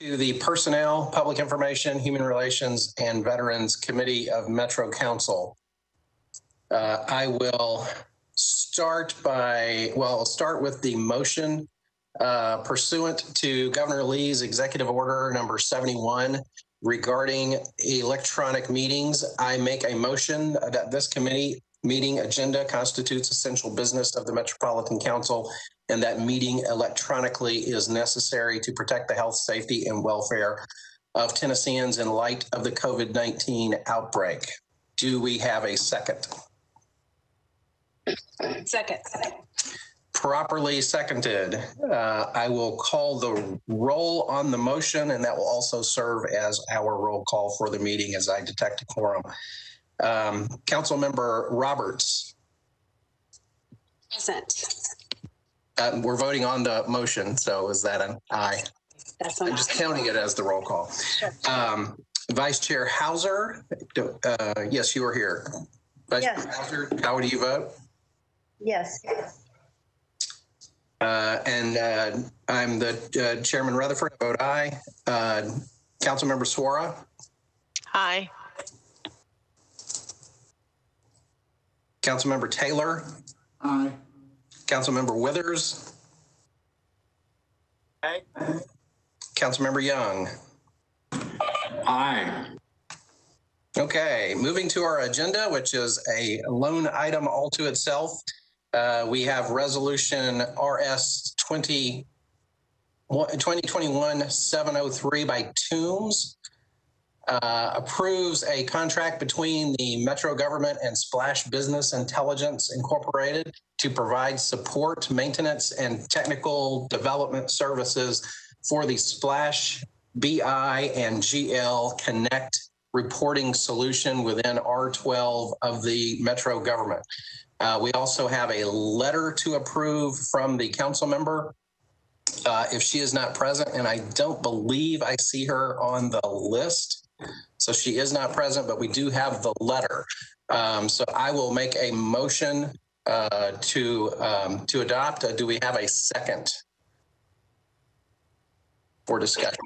to the Personnel, Public Information, Human Relations, and Veterans Committee of Metro Council. Uh, I will start by, well, I'll start with the motion uh, pursuant to Governor Lee's executive order number 71 regarding electronic meetings. I make a motion that this committee meeting agenda constitutes essential business of the Metropolitan Council and that meeting electronically is necessary to protect the health, safety, and welfare of Tennesseans in light of the COVID-19 outbreak. Do we have a second? Second. Properly seconded. Uh, I will call the roll on the motion, and that will also serve as our roll call for the meeting as I detect a quorum. Um, Councilmember Roberts, Present. Uh, we're voting on the motion, so is that an aye? That's I'm on. just counting it as the roll call. Um, Vice Chair Hausser, uh, yes, you are here. Vice Chair Hausser, how do you vote? Yes, Uh, and uh, I'm the uh, Chairman Rutherford, I vote aye. Uh, Councilmember Suara, Aye. Councilmember Taylor, Aye. Councilmember Withers, Aye. Councilmember Young. Aye. Okay, moving to our agenda, which is a lone item all to itself. Uh, we have resolution RS 20 2021-703 by Toombs. Uh, approves a contract between the Metro Government and Splash Business Intelligence Incorporated to provide support, maintenance, and technical development services for the Splash BI and GL Connect reporting solution within R12 of the Metro government. Uh, we also have a letter to approve from the council member. Uh, if she is not present, and I don't believe I see her on the list. So she is not present, but we do have the letter. Um, so I will make a motion uh, to um, to adopt. Uh, do we have a second for discussion?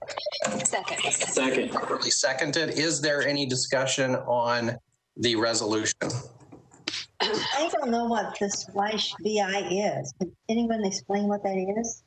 Second. Second. Properly seconded. Is there any discussion on the resolution? I don't know what the splash BI is. Can anyone explain what that is?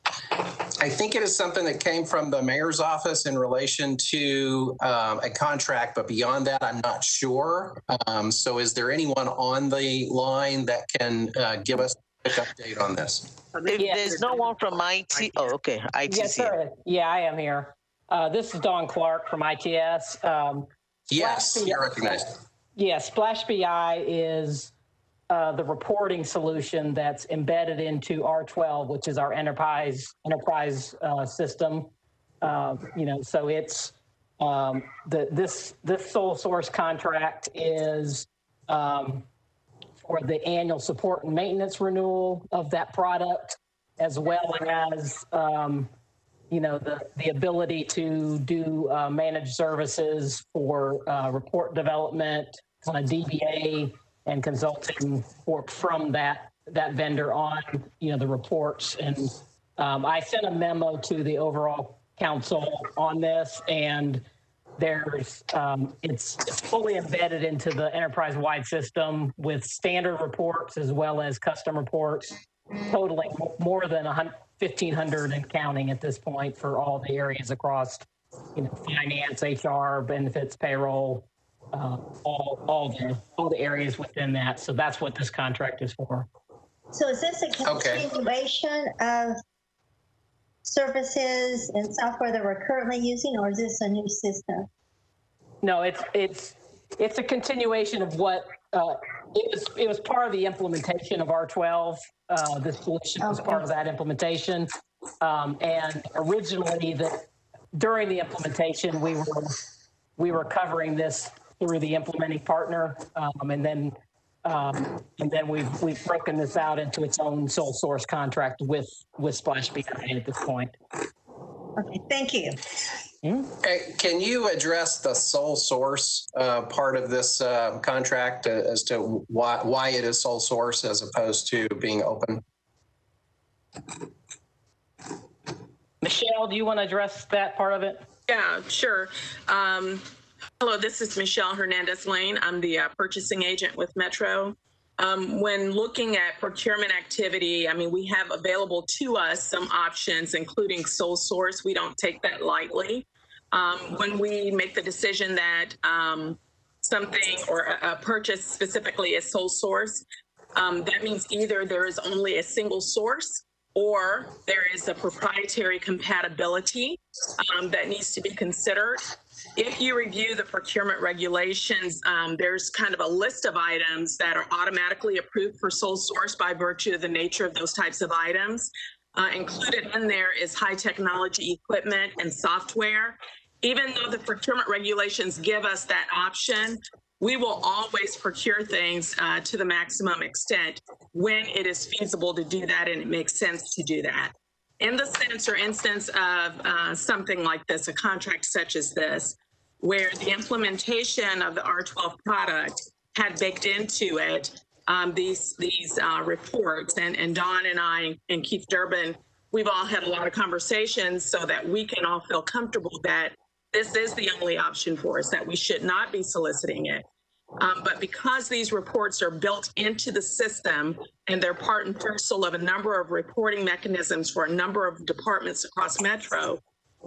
I think it is something that came from the mayor's office in relation to um, a contract, but beyond that, I'm not sure. Um, so is there anyone on the line that can uh, give us a quick update on this? If Yes, there's no one from IT, oh, okay, Yes, ITC. sir. Yeah, I am here. Uh, this is Don Clark from ITS. Um, Yes, Splash you're BI yeah, Splash BI is uh, the reporting solution that's embedded into R12, which is our enterprise enterprise uh, system. Uh, you know, so it's um, the this this sole source contract is um, for the annual support and maintenance renewal of that product, as well as um, you know the the ability to do uh, managed services for uh, report development, kind of DBA and consulting for from that that vendor on you know the reports. And um, I sent a memo to the overall council on this and there's um, it's, it's fully embedded into the enterprise wide system with standard reports as well as custom reports totaling more than 1500 and counting at this point for all the areas across you know finance hr benefits payroll uh, all all the all the areas within that. So that's what this contract is for. So is this a Okay. continuation of services and software that we're currently using, or is this a new system? no it's it's it's a continuation of what uh, it was it was part of the implementation of r12 uh, this solution was part of that implementation. Um, and originally the during the implementation we were we were covering this through the implementing partner um, and then um, and then we've we've broken this out into its own sole source contract with with splash BI at this point Okay, thank you. Hey, Can you address the sole source uh, part of this uh, contract uh, as to why, why it is sole source as opposed to being open? michelle do you want to address that part of it Yeah, sure. Um, hello, this is Michelle Hernandez Lane. I'm the uh, purchasing agent with Metro. Um, when looking at procurement activity, I mean, we have available to us some options, including sole source. We don't take that lightly. Um, when we make the decision that um, something or a, a purchase specifically is sole source, um, that means either there is only a single source or there is a proprietary compatibility um, that needs to be considered. If you review the procurement regulations, um, there's kind of a list of items that are automatically approved for sole source by virtue of the nature of those types of items. Uh, included in there is high technology equipment and software. Even though the procurement regulations give us that option, we will always procure things uh, to the maximum extent when it is feasible to do that and it makes sense to do that. In the sense or instance of uh, something like this, a contract such as this, where the implementation of the R12 product had baked into it um, these these uh, reports, and and Don and I and Keith Durbin, we've all had a lot of conversations so that we can all feel comfortable that this is the only option for us, that we should not be soliciting it. Um, but because these reports are built into the system and they're part and parcel of a number of reporting mechanisms for a number of departments across Metro,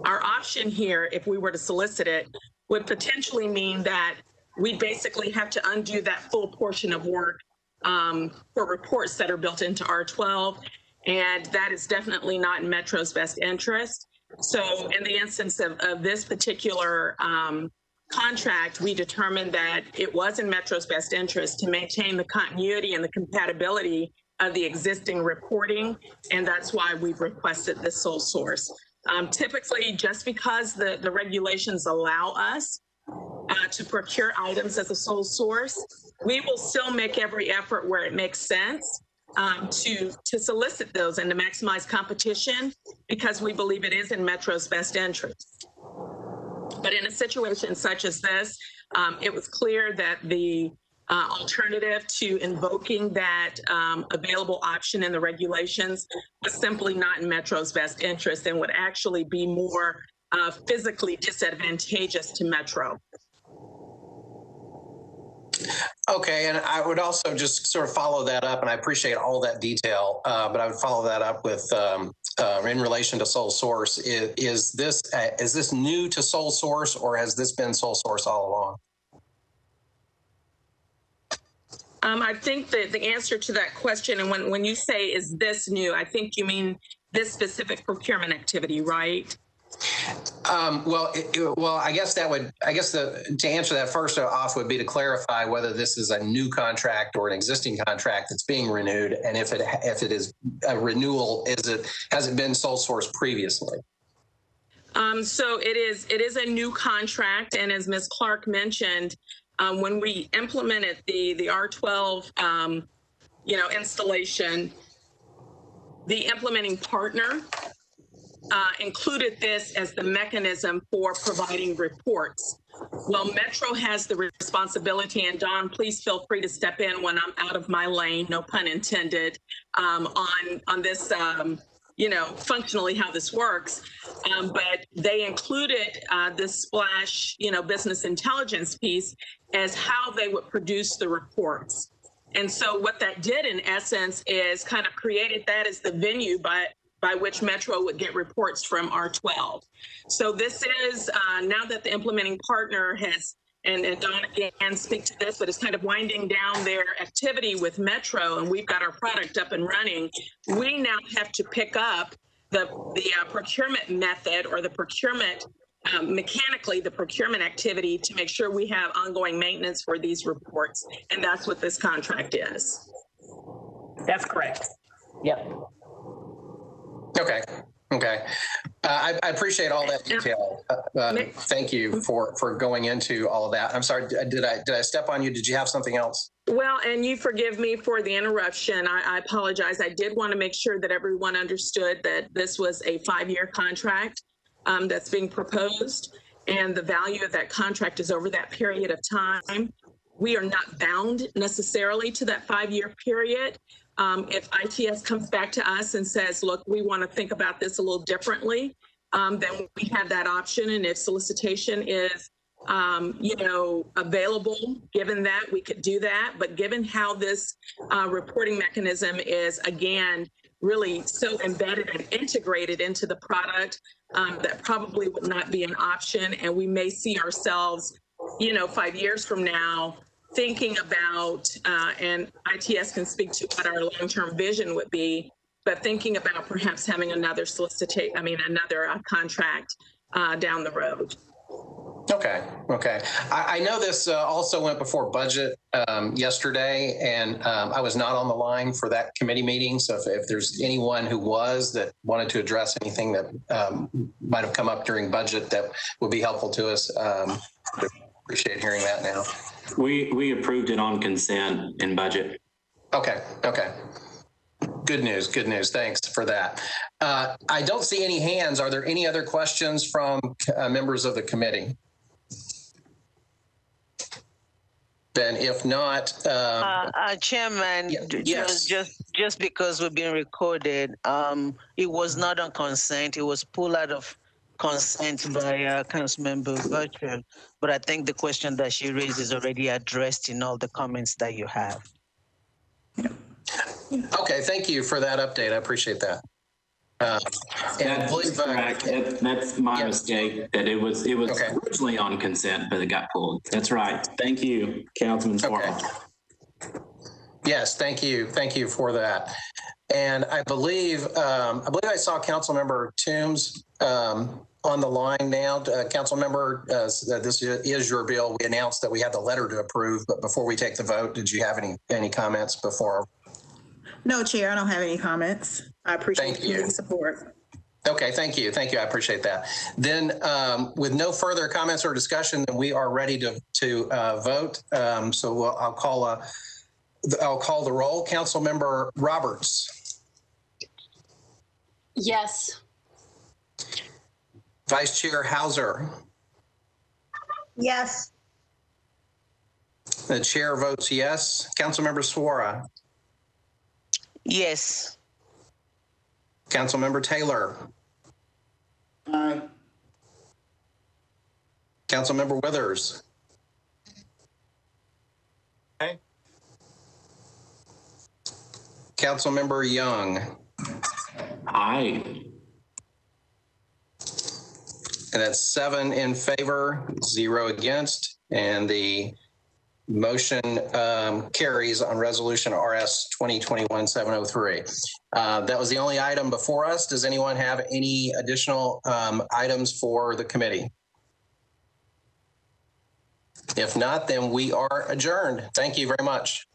our option here, if we were to solicit it, would potentially mean that we basically have to undo that full portion of work um, for reports that are built into R12. And that is definitely not in Metro's best interest. So in the instance of, of this particular um, contract, we determined that it was in Metro's best interest to maintain the continuity and the compatibility of the existing reporting. And that's why we've requested this sole source. Um, typically, just because the, the regulations allow us uh, to procure items as a sole source, we will still make every effort where it makes sense um, to to solicit those and to maximize competition because we believe it is in Metro's best interest. But in a situation such as this, um, it was clear that the uh, alternative to invoking that um, available option in the regulations was simply not in Metro's best interest and would actually be more uh, physically disadvantageous to Metro. Okay, and I would also just sort of follow that up, and I appreciate all that detail, uh, but I would follow that up with um, uh, in relation to sole source. Is, is this uh, is this new to sole source, or has this been sole source all along? Um, I think that the answer to that question, and when, when you say, is this new, I think you mean this specific procurement activity, right? Um, well, it, well, I guess that would, I guess the, to answer that first off would be to clarify whether this is a new contract or an existing contract that's being renewed. And if it, if it is a renewal, is it, has it been sole source previously? Um, so it is it is a new contract, and as Ms. Clark mentioned, um, when we implemented the the R12, um, you know, installation, the implementing partner uh, included this as the mechanism for providing reports. Well, Metro has the responsibility, and Don, please feel free to step in when I'm out of my lane, no pun intended, um, on on this. Um, you know, functionally how this works. Um, but they included uh, this splash, you know, business intelligence piece as how they would produce the reports. And so what that did in essence is kind of created that as the venue by by which Metro would get reports from R12. So this is uh, now that the implementing partner has and, and Don again speak to this, but it's kind of winding down their activity with Metro, and we've got our product up and running. We now have to pick up the the uh, procurement method or the procurement um, mechanically the procurement activity to make sure we have ongoing maintenance for these reports, and that's what this contract is. That's correct. Yep. Okay. Okay. Uh, I, I appreciate all that detail. Uh, uh, thank you for for going into all of that. I'm sorry. Did I did I step on you? Did you have something else? Well, and you forgive me for the interruption. I, I apologize. I did want to make sure that everyone understood that this was a five-year contract um, that's being proposed, and the value of that contract is over that period of time. We are not bound necessarily to that five-year period. Um, if ITS comes back to us and says, look, we want to think about this a little differently, um, then we have that option. And if solicitation is, um, you know, available, given that, we could do that. But given how this uh, reporting mechanism is, again, really so embedded and integrated into the product, um, that probably would not be an option. And we may see ourselves, you know, five years from now, thinking about, uh, and ITS can speak to what our long-term vision would be, but thinking about perhaps having another solicitate, I mean, another uh, contract uh, down the road. Okay, okay. I, I know this uh, also went before budget um, yesterday, and um, I was not on the line for that committee meeting. So if, if there's anyone who was that wanted to address anything that um, might have come up during budget that would be helpful to us, um, appreciate hearing that now. We, we approved it on consent in budget. Okay, okay. Good news, good news. Thanks for that. Uh, I don't see any hands. Are there any other questions from uh, members of the committee? Then if not, um, Uh, uh, Chairman, Yeah, j- yes. just, just, just because we're being recorded, um, it was not on consent. It was pulled out of consent by, uh, Councilmember Burchell. But I think the question that she raised is already addressed in all the comments that you have. okay, thank you for that update. I appreciate that. Uh, And I That's believe, uh, correct. That- That's my Yeah. mistake, that it was, it was Okay. originally on consent, but it got pulled. That's right. Thank you, Councilman Okay. Yes, thank you. Thank you for that. And I believe, um, I believe I saw Councilmember Toombs, um, on the line now. Uh, Councilmember, uh, this is your bill. We announced that we had the letter to approve, but before we take the vote, did you have any, any comments before? No, Chair, I don't have any comments. I appreciate Thank you. committee support. Okay, thank you. Thank you. I appreciate that. Then um, with no further comments or discussion, then we are ready to, to uh, vote. Um, So we'll- I'll call a, I'll call the roll. Council member Roberts, Yes. Vice Chair Hausser, Yes, the chair votes yes. Councilmember Suara, Yes, Councilmember Taylor. Aye. Councilmember Withers. Aye. Councilmember Young. Aye. And that's seven in favor, zero against, and the motion um, carries on resolution RS 2021-703. Uh, That was the only item before us. Does anyone have any additional um, items for the committee? If not, then we are adjourned. Thank you very much.